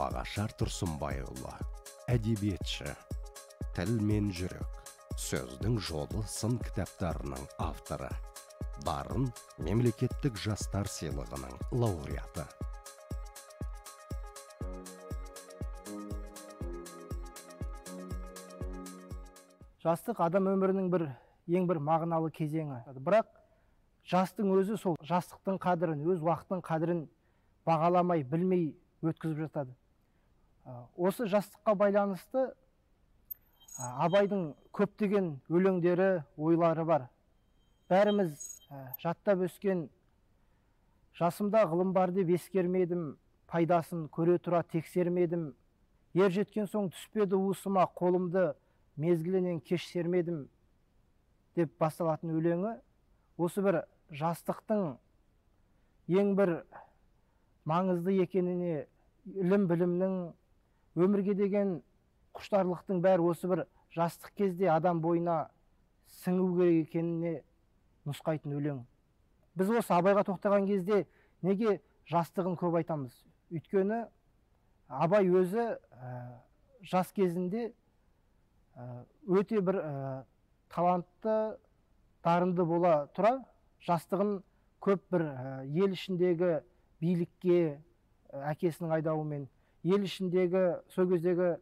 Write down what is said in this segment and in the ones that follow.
бағашар тұрсынбайұлы әдебиетші тіл мен жүрек сөздің жолы сын кітаптарының авторы дарын мемлекеттік жастар сыйлығының лауреаты. Жастық адам өмірінің бір ең бір мағыналы кезеңі. Бірақ жастың өзі сол жастықтың қадірін өз уақытының қадірін бағаламай білмей өткізіп жатады. Осы жастыққа байланысты абайдың көптеген өлеңдері ойлары бар. Бәріміз жаттап өскен жасымда ғылым бар деп ескермедім пайдасын көре тұра тексермедім. Ер жеткен соң түспеді уысыма қолымды мезгілінен кеш сермедім деп басталатын өлеңі. Осы бір жастықтың ең бір маңызды екеніне ілім білімнің өмірге деген құштарлықтың бәрі осы бір жастық кезде адам бойына сіңу керек екеніне нұсқайтын өлең. Біз осы абайға тоқтаған кезде неге жастығын көп айтамыз? Өйткені абай өзі ә, жас кезінде өте бір ә, талантты дарынды бола тұра жастығын көп бір ел ішіндегі билікке әкесінің айдауымен ел ішіндегі сол кездегі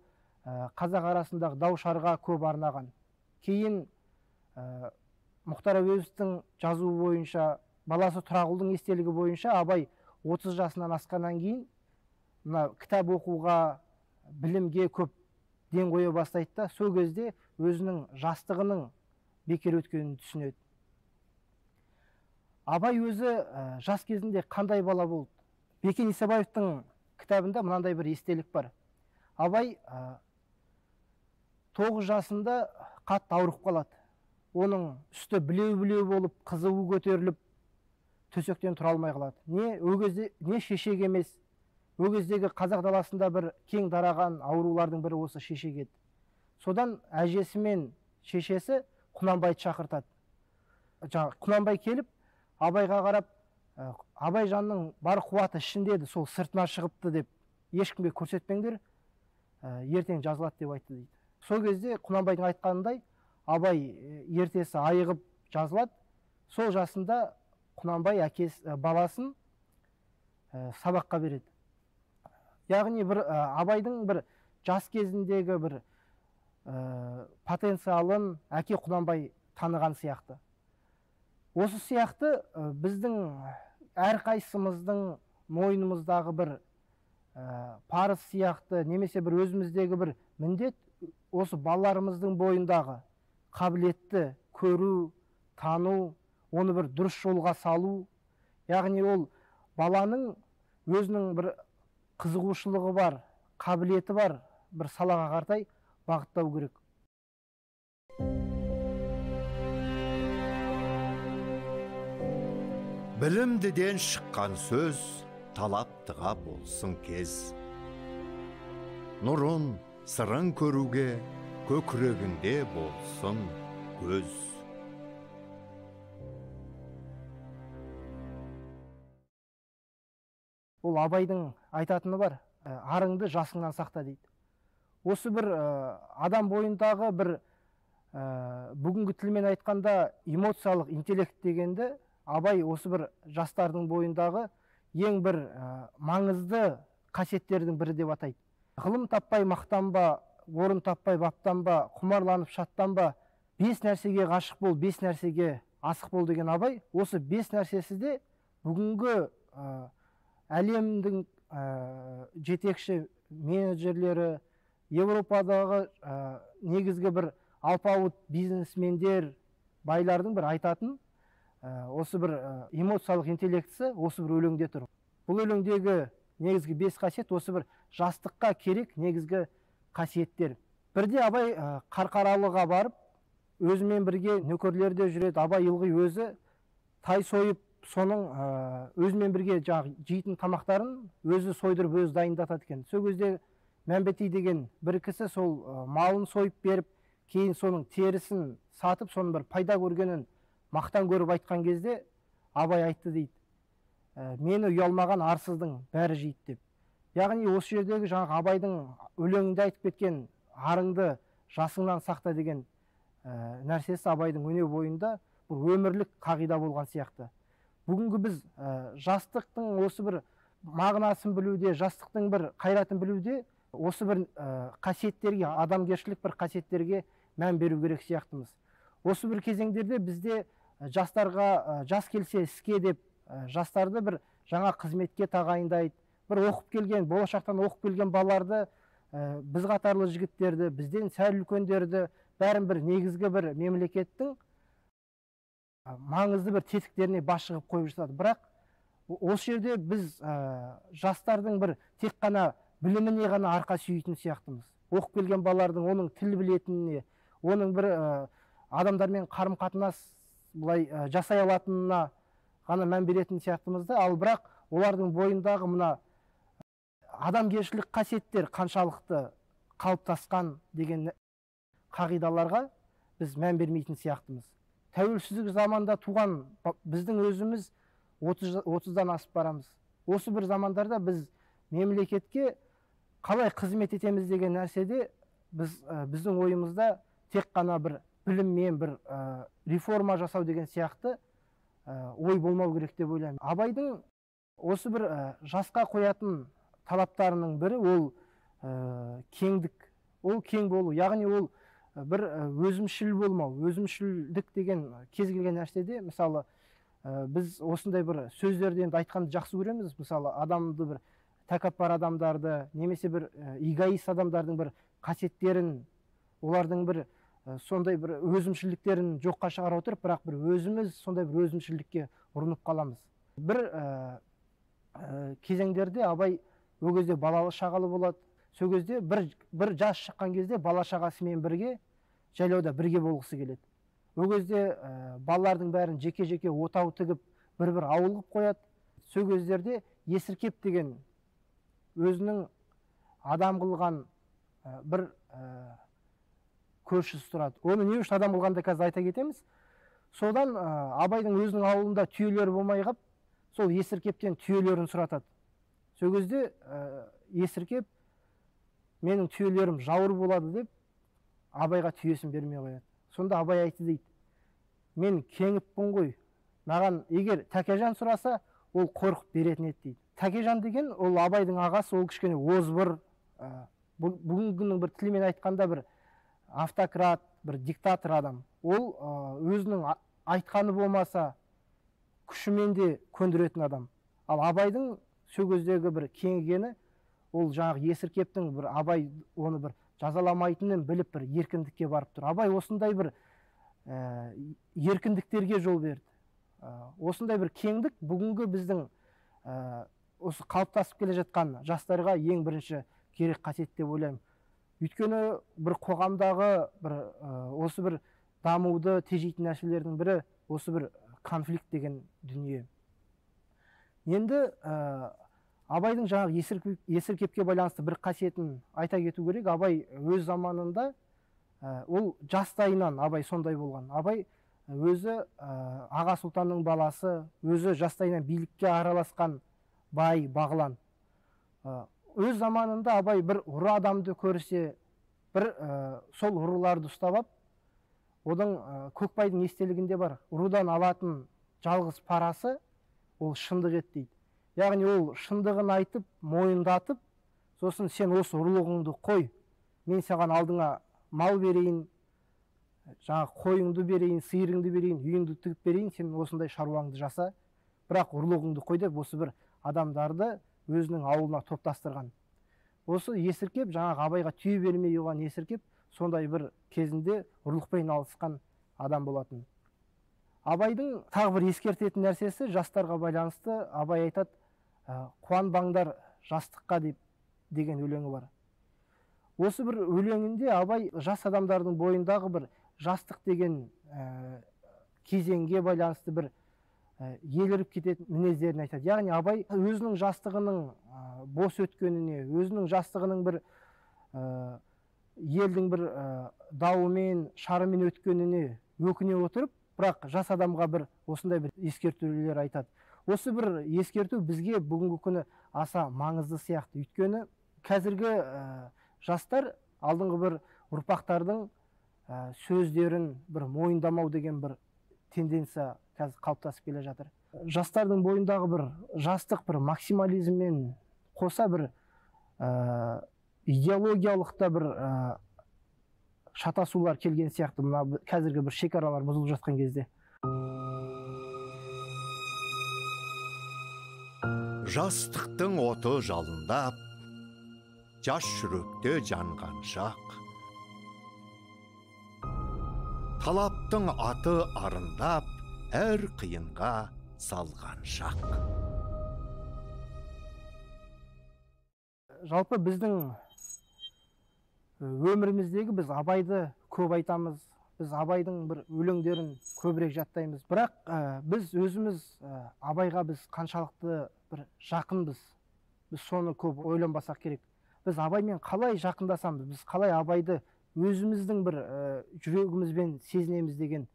қазақ арасындағы дау шарға көп арнаған. Кейін ә, мұхтар әуезовтің жазуы бойынша баласы тұрағұлдың естелігі бойынша абай 30 жасынан асқаннан кейін мына кітап оқуға білімге көп ден қоя бастайды да сол кезде өзінің жастығының бекер өткенін түсінеді. Абай өзі ә, жас кезінде қандай бала болды? Бекен исабаевтың кітабында мынандай бір естелік бар. Абай тоғыз жасында қатты ауырып қалады. Оның үсті білеу білеу болып қызуы көтеріліп төсектен тұра алмай қалады. Не ол кезде не шешек емес ол кездегі қазақ даласында бір кең дараған аурулардың бірі осы шешек еді. Содан әжесі мен шешесі құнанбайды шақыртады. Жаңа құнанбай келіп абайға қарап ә, абай жанның бар қуаты ішінде еді сол сыртына шығыпты деп ешкімге көрсетпеңдер. Ә, ертең жазылады деп айтты дейді. Сол кезде құнанбайдың айтқанындай абай ертесі айығып жазылады. Сол жасында құнанбай әкесі баласын ә, сабаққа береді. Яғни бір ә, абайдың бір жас кезіндегі бір ә, потенциалын әке құнанбай таныған сияқты. Осы сияқты ә, біздің әрқайсымыздың мойнымыздағы бір ә, парыз сияқты немесе бір өзіміздегі бір міндет осы балаларымыздың бойындағы қабілетті көру тану оны бір дұрыс жолға салу. Яғни ол баланың өзінің бір қызығушылығы бар қабілеті бар бір салаға қартай бағыттау керек. Білімдіден шыққан сөз талаптыға болсын кез. Нұрын сырын көруге көкірегінде болсын көз. Ол абайдың айтатыны бар ә, арыңды жасыңнан сақта дейді. Осы бір ә, адам бойындағы бір ә, бүгінгі тілмен айтқанда эмоциялық интеллект дегенді абай осы бір жастардың бойындағы ең бір маңызды қасиеттердің бірі деп атайды. Ғылым таппай мақтанба орын таппай баптанба құмарланып шаттанба бес нәрсеге ғашық бол бес нәрсеге асық бол деген абай осы бес нәрсесі де бүгінгі әлемдің ә, жетекші менеджерлері еуропадағы ә, негізгі бір алпауыт бизнесмендер байлардың бір айтатын ә, осы бір ә, эмоциялық интеллектісі осы бір өлеңде тұр. Бұл өлеңдегі негізгі бес қасиет осы бір жастыққа керек негізгі қасиеттер. Бірде абай ә, қарқаралыға барып өзімен бірге нөкерлері де жүреді. Абай ылғи өзі тай сойып соның өзімен бірге жаңағы жейтін тамақтарын өзі сойдырып өзі дайындатады екен. Сол кезде мәмбетей деген бір кісі сол малын сойып беріп кейін соның терісін сатып соның бір пайда көргенін мақтан көріп айтқан кезде абай айтты дейді ә, мені ұялмаған арсыздың бәрі жейді деп. Яғни осы жердегі жаңағы абайдың өлеңінде айтып кеткен арыңды жасыңнан сақта деген ә, нәрсесі абайдың өне бойында бір өмірлік қағида болған сияқты. Бүгінгі біз ә, жастықтың осы бір мағынасын білуде жастықтың бір қайратын білуде осы бір ә, қасиеттерге адамгершілік бір қасиеттерге мән беру керек сияқтымыз. Осы бір кезеңдерде бізде жастарға жас келсе іске деп жастарды бір жаңа қызметке тағайындайды бір оқып келген болашақтан оқып келген балаларды біз қатарлы жігіттерді бізден сәл үлкендерді бәрін бір негізгі бір мемлекеттің маңызды бір тетіктеріне бас шығып қойып жатады. Бірақ осы жерде біз ә, жастардың бір тек қана біліміне ғана арқа сүйейтін сияқтымыз. Оқып келген балалардың оның тіл білетініне оның бір адамдармен қарым қатынас былай ә, жасай алатынына ғана мән беретін сияқтымыз да ал бірақ олардың бойындағы мына адамгершілік қасиеттер қаншалықты қалыптасқан деген қағидаларға біз мән бермейтін сияқтымыз. Тәуелсіздік заманда туған біздің өзіміз отыздан асып барамыз. Осы бір замандарда біз мемлекетке қалай қызмет етеміз деген нәрседе біз біздің ойымызда тек қана бір біліммен бір ә, реформа жасау деген сияқты ә, ой болмау керек деп ойлаймын. Абайдың осы бір ә, жасқа қоятын талаптарының бірі ол ә, кеңдік. Ол кең болу яғни ол бір өзімшіл болмау өзімшілдік деген кез келген нәрседе мысалы ә, біз осындай бір сөздерді енді айтқанды жақсы көреміз. Мысалы адамды бір тәкаппар адамдарды немесе бір эгоист адамдардың бір қасиеттерін олардың бір сондай бір өзімшілдіктерін жоққа шығара отырып бірақ бір өзіміз сондай бір өзімшілдікке ұрынып қаламыз. Бір ә, ә, кезеңдерде абай ол кезде балалы шағалы болады. Сол кезде бір, бір жас шыққан кезде бала шағасымен бірге жайлауда бірге болғысы келеді. Ол кезде ә, балалардың бәрін жеке жеке отау тігіп бір бір ауыл қылып қояды. Сол кездерде есіркеп деген өзінің адам қылған ә, бір көршісі тұрады. Оны не үшін адам қылғанда қазір айта кетеміз? Содан ә, абайдың өзінің ауылында түйелері болмай қалып сол есіркептен түйелерін сұратады. Сол кезде ә, есіркеп менің түйелерім жауыр болады деп абайға түйесін бермей қояды. Сонда абай айтты дейді мен кеңіппін ғой. Маған егер тәкежан сұраса ол қорқып беретін еді дейді. Тәкежан деген ол абайдың ағасы ол кішкене озбыр ә, бүгінгі күннің бір тілімен айтқанда бір автократ бір диктатор адам. Ол өзінің айтқаны болмаса күшімен де көндіретін адам. Ал абайдың сол кездегі бір кеңігені ол жаңағы есіркептің бір абай оны бір жазаламайтынын біліп бір еркіндікке барып тұр. Абай осындай бір ә, еркіндіктерге жол берді. Ә, осындай бір кеңдік бүгінгі біздің ә, осы қалыптасып келе жатқан жастарға ең бірінші керек қасиет деп ойлаймын. Өйткені бір қоғамдағы бір осы бір дамуды тежейтін нәрселердің бірі осы бір конфликт деген дүние. Енді ә, абайдың жаңағы есіркеп, есіркепке байланысты бір қасиетін айта кету керек. Абай өз заманында ә, ол жастайынан абай сондай болған. Абай өзі ә, аға сұлтанның баласы өзі жастайынан билікке араласқан бай бағлан. Өз заманында абай бір ұры адамды көрсе бір ә, сол ұрыларды ұстап алып одан ә, көкбайдың естелігінде бар ұрыдан алатын жалғыз парасы ол шындық еді дейді. Яғни ол шындығын айтып мойындатып сосын сен осы ұрлығыңды қой мен саған алдыңа мал берейін жаңа қойыңды берейін сиырыңды берейін үйіңді тігіп берейін сен осындай шаруаңды жаса бірақ ұрлығыңды қой деп осы бір адамдарды өзінің ауылына топтастырған. Осы есіркеп жаңағы абайға түйе бермей оған есіркеп сондай бір кезінде ұрлықпен алысқан адам болатын. Абайдың тағы бір ескертетін нәрсесі жастарға байланысты абай айтады ә, қуанбаңдар жастыққа деп деген өлеңі бар. Осы бір өлеңінде абай жас адамдардың бойындағы бір жастық деген ә, кезеңге байланысты бір еліріп кететін мінездерін айтады. Яғни абай өзінің жастығының бос өткеніне өзінің жастығының бір елдің бір дауымен шарымен өткеніне өкіне отырып бірақ жас адамға бір осындай бір ескертулер айтады. Осы бір ескерту бізге бүгінгі күні аса маңызды сияқты. Өйткені қазіргі жастар алдыңғы бір ұрпақтардың сөздерін бір мойындамау деген бір тенденция қазір қалыптасып келе жатыр. Жастардың бойындағы бір жастық бір максимализммен қоса бір ә, идеологиялық та бір ә, шатасулар келген сияқты. Мына қазіргі бір шекаралар бұзылып жатқан кезде. Жастықтың оты жалындап жас жүректе жанған шақ. Талаптың аты арындап әр қиынға салған шақ жалпы біздің өміріміздегі біз абайды көп айтамыз біз абайдың бір өлеңдерін көбірек жаттаймыз. Бірақ ә, біз өзіміз ә, абайға біз қаншалықты бір жақынбыз. Біз соны көп ойланбасақ керек. Біз абаймен қалай жақындасамыз? Біз қалай абайды өзіміздің бір жүрегімізбен сезінеміз деген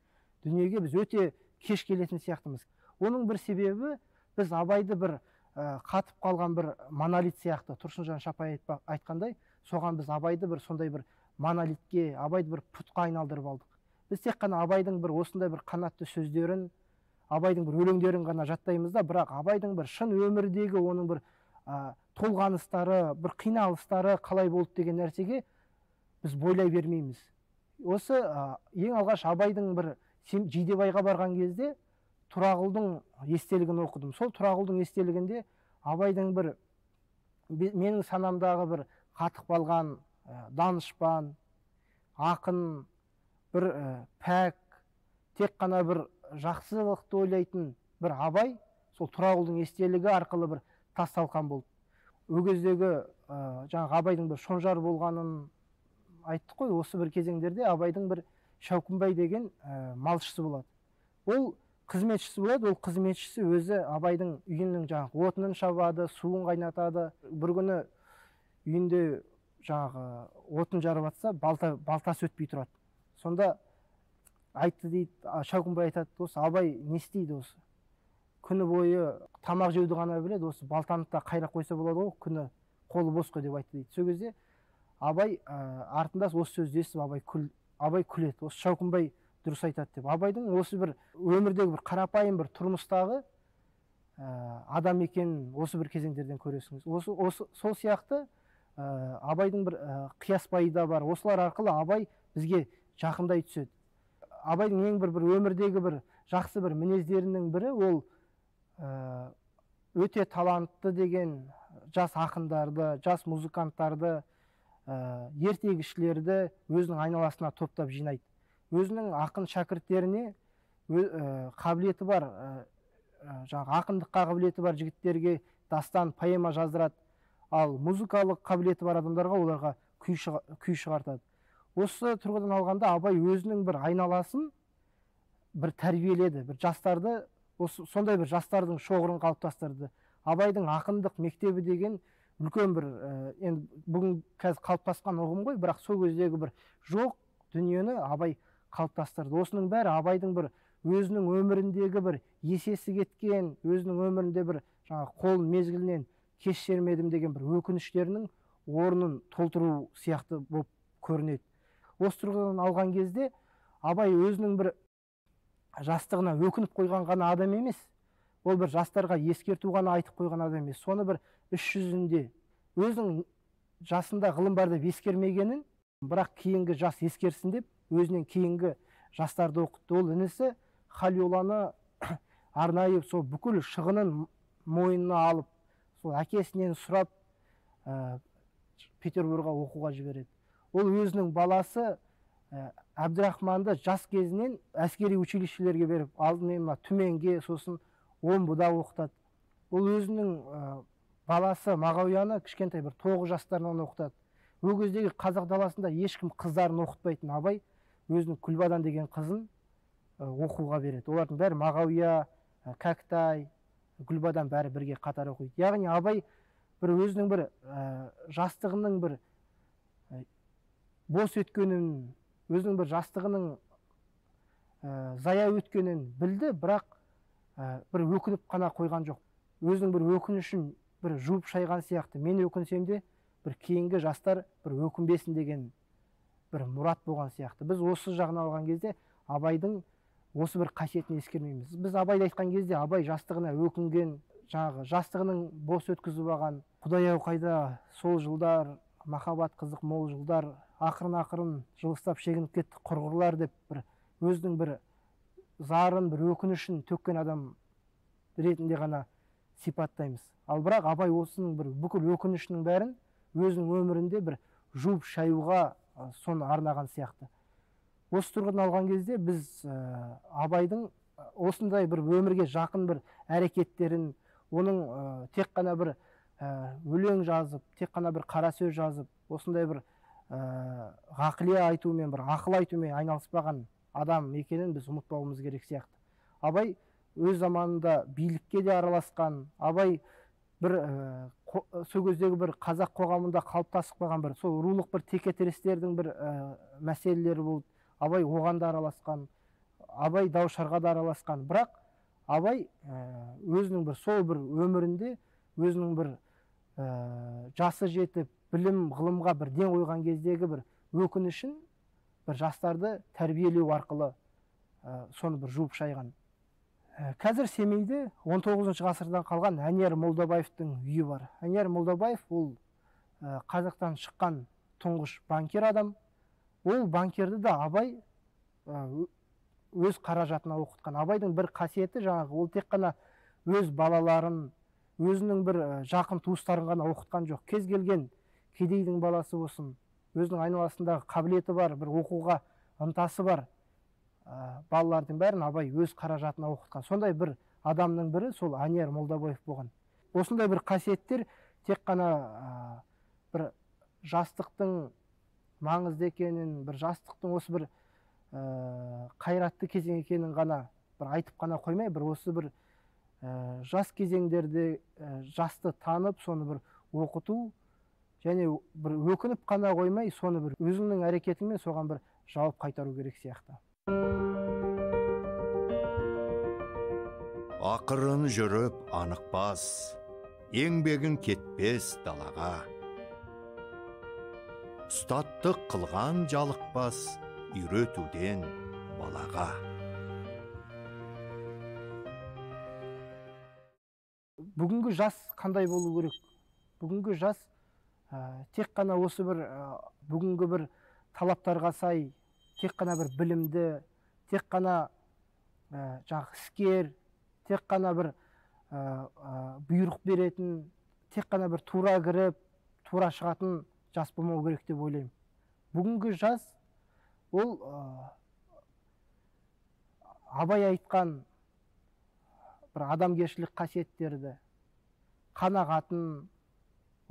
дүниеге біз өте кеш келетін сияқтымыз. Оның бір себебі біз абайды бір ә, қатып қалған бір монолит сияқты тұрсынжан шапай айтқандай соған біз абайды бір сондай бір монолитке абайды бір пұтқа айналдырып алдық. Біз тек қана абайдың бір осындай бір қанатты сөздерін абайдың бір өлеңдерін ғана жаттаймыз да бірақ абайдың бір шын өмірдегі оның бір ә, толғаныстары бір қиналыстары қалай болды деген нәрсеге біз бойлай бермейміз. Осы ә, ең алғаш абайдың бір жидебайға барған кезде тұрағұлдың естелігін оқыдым. Сол тұрағұлдың естелігінде абайдың бір менің санамдағы бір қатып қалған ә, данышпан ақын бір ә, пәк тек қана бір жақсылықты ойлайтын бір абай сол тұрағұлдың естелігі арқылы бір тас талқан болды. Ол кездегі ә, жаңағы абайдың бір шонжар болғанын айттық қой. Осы бір кезеңдерде абайдың бір шәукімбай деген ә, малшысы болады. Ол қызметшісі болады ол қызметшісі өзі абайдың үйінің жаңағы отынын шабады суын қайнатады. Бір күні үйінде жаңағы отын жарып жатса балта балтасы өтпей тұрады. Сонда айтты дейді шәукімбай айтады осы абай не істейді осы? Күні бойы тамақ жеуді ғана біледі осы балтаны да қайрап қойса болады ғой күні қолы бос қой деп айтты дейді. Сол кезде абай ә, артында осы сөзді естіп абай күл абай күледі осы шаукімбай дұрыс айтады деп. Абайдың осы бір өмірдегі бір қарапайым бір тұрмыстағы ә, адам екенін осы бір кезеңдерден көресіңіз. Осы, осы сол сияқты ә, абайдың бір ә, қияспайы да бар. Осылар арқылы абай бізге жақындай түседі. Абайдың ең бір бір өмірдегі бір жақсы бір мінездерінің бірі ол ә, өте талантты деген жас ақындарды жас музыканттарды ә, ертегішілерді өзінің айналасына топтап жинайды. Өзінің ақын шәкірттеріне ә, қабілеті бар ә, жаңағы ақындыққа қабілеті бар жігіттерге дастан поэма жаздырады. Ал музыкалық қабілеті бар адамдарға оларға күй, күй шығартады. Осы тұрғыдан алғанда абай өзінің бір айналасын бір тәрбиеледі. Бір жастарды осы сондай бір жастардың шоғырын қалыптастырды. Абайдың ақындық мектебі деген үлкен бір ә, енді бүгін қазір қалыптасқан ұғым ғой бірақ сол кездегі бір жоқ дүниені абай қалыптастырды. Осының бәрі абайдың бір өзінің өміріндегі бір есесі кеткен өзінің өмірінде бір жаңағы қолын мезгілінен кеш сермедім деген бір өкініштерінің орнын толтыру сияқты болып көрінеді. Осы тұрғыдан алған кезде абай өзінің бір жастығына өкініп қойған ғана адам емес ол бір жастарға ескерту ғана айтып қойған адам емес. Соны бір іс жүзінде өзінің жасында ғылым бар деп ескермегенін бірақ кейінгі жас ескерсін деп өзінен кейінгі жастарды оқытты. Ол інісі халиоланы арнайы сол бүкіл шығынын мойнына алып сол әкесінен сұрап ә, петербургға оқуға жібереді. Ол өзінің баласы ә, әбдірахманды жас кезінен әскери училищелерге беріп алдымен мына түменге сосын омбыда оқытады. Ол өзінің баласы мағауияны кішкентай бір тоғыз жастарынан оқытады. Ол кездегі қазақ даласында ешкім қыздарын оқытпайтын абай өзінің күлбадан деген қызын оқуға береді. Олардың бәрі мағауия кәкітай гүлбадан бәрі бірге қатар оқиды. Яғни абай бір өзінің бір ә, жастығының бір ә, бос өткенін өзінің бір жастығының ә, зая өткенін білді бірақ ә, бір өкініп қана қойған жоқ. Өзінің бір өкінішін бір жуып шайған сияқты. Мен өкінсем де бір кейінгі жастар бір өкінбесін деген бір мұрат болған сияқты. Біз осы жағына алған кезде абайдың осы бір қасиетін ескермейміз. Біз абайды айтқан кезде абай жастығына өкінген жаңағы жастығының бос өткізіп алған құдай ау қайда? сол жылдар махаббат қызық мол жылдар ақырын ақырын жылыстап шегініп кетті құрғырлар деп бір өзінің бір зарын бір өкінішін төккен адам ретінде ғана сипаттаймыз. Ал бірақ абай осының бір бүкіл өкінішінің бәрін өзінің өмірінде бір жуып шаюға соны арнаған сияқты. Осы тұрғыдан алған кезде біз ә, абайдың осындай бір өмірге жақын бір әрекеттерін оның ә, тек қана бір ә, өлең жазып тек қана бір қара сөз жазып осындай бір ә, ғақлия айтумен бір ақыл айтумен айналыспаған адам екенін біз ұмытпауымыз керек сияқты. Абай өз заманында билікке де араласқан абай бір ә, сол кездегі бір қазақ қоғамында қалыптасып қалған бір сол рулық бір текетірестердің бір ә, мәселелері болды. Абай оған да араласқан абай дау шарға да араласқан. Бірақ абай өзінің бір сол бір өмірінде өзінің бір ә, жасы жетіп білім ғылымға бір ден қойған кездегі бір өкінішін бір жастарды тәрбиелеу арқылы ә, соны бір жуып шайған. ә, қазір семейде 19 ғасырдан қалған әнияр молдабаевтың үйі бар. Әнияр молдабаев ол ә, қазақтан шыққан тұңғыш банкир адам. Ол банкирді да абай өз қаражатына оқытқан. Абайдың бір қасиеті жаңағы ол тек қана өз балаларын өзінің бір жақын туыстарын ғана оқытқан жоқ. Кез келген кедейдің баласы болсын өзінің айналасындағы қабілеті бар бір оқуға ынтасы бар ә, балалардың бәрін абай өз қаражатына оқытқан. Сондай бір адамның бірі сол әнияр молдабаев болған. Осындай бір қасиеттер тек қана ә, бір жастықтың маңызды екенін бір жастықтың осы бір ә, қайратты кезең екенін ғана бір айтып қана қоймай бір осы бір ә, жас кезеңдерде ә, жасты танып соны бір оқыту және бір өкініп қана қоймай соны бір өзіңнің әрекетіңмен соған бір жауап қайтару керек сияқты. Ақырын жүріп анықпас еңбегін кетпес далаға. Ұстаттық қылған жалықпас үйретуден балаға. Бүгінгі жас қандай болу керек? Бүгінгі жас тек қана осы бір бүгінгі бір талаптарға сай тек қана бір білімді тек қана ә, жаңағы іскер тек қана бір ә, бұйрық беретін тек қана бір тура кіріп тура шығатын жас болмау керек деп ойлаймын. Бүгінгі жас ол абай айтқан бір адамгершілік қасиеттерді қанағатын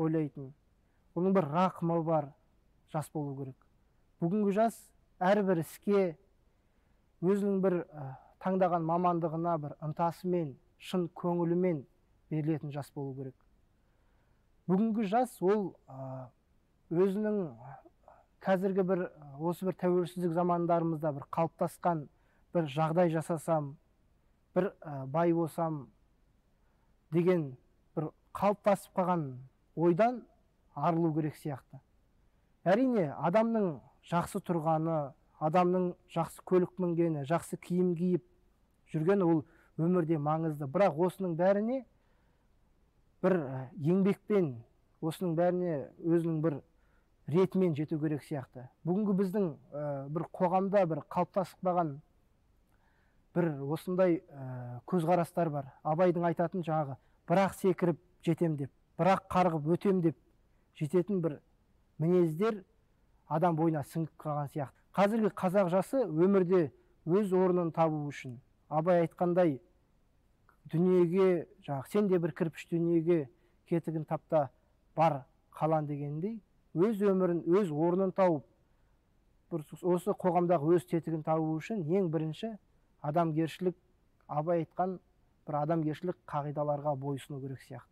ойлайтын оның бір рақымы бар жас болу керек. Бүгінгі жас әрбір іске өзінің бір ә, таңдаған мамандығына бір ынтасымен шын көңілімен берілетін жас болу керек. Бүгінгі жас ол өзінің қазіргі бір осы бір тәуелсіздік замандарымызда бір қалыптасқан бір жағдай жасасам бір ә, бай болсам деген бір қалыптасып қалған ойдан арылу керек сияқты. Әрине адамның жақсы тұрғаны адамның жақсы көлік мінгені жақсы киім киіп жүргені ол өмірде маңызды. Бірақ осының бәріне бір еңбекпен осының бәріне өзінің бір ретімен жету керек сияқты. Бүгінгі біздің ә, бір қоғамда бір қалыптасып қалған бір осындай ә, көзқарастар бар. Абайдың айтатын жаңағы бірақ секіріп жетем деп бірақ қарғып өтем деп жететін бір мінездер адам бойына сіңіп қалған сияқты. Қазіргі қазақ жасы өмірде өз орнын табу үшін абай айтқандай дүниеге жаңағы сен де бір кірпіш дүниеге кетігін тапта бар қалан дегендей өз өмірін өз орнын тауып бір осы қоғамдағы өз тетігін табу үшін ең бірінші адамгершілік абай айтқан бір адамгершілік қағидаларға бойсыну керек сияқты.